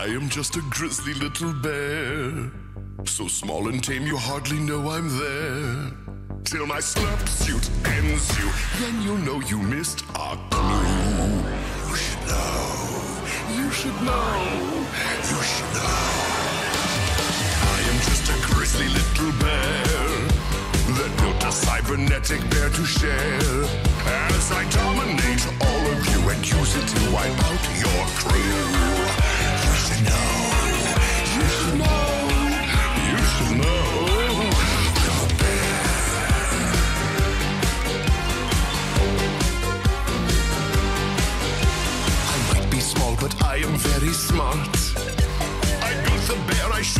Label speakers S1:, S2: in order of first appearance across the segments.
S1: I am just a grizzly little bear. So small and tame you hardly know I'm there. Till my slurp suit ends you, then you'll know you missed a clue. You should know, you should know, you should know. I am just a grizzly little bear that built a cybernetic bear to share. As I dominate but I am very smart. I built the bear I should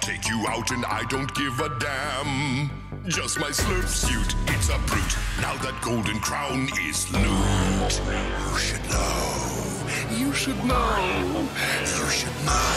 S1: take you out and I don't give a damn. Just my slurp suit, it's a brute. Now that golden crown is loot. You should know, you should know, you should know.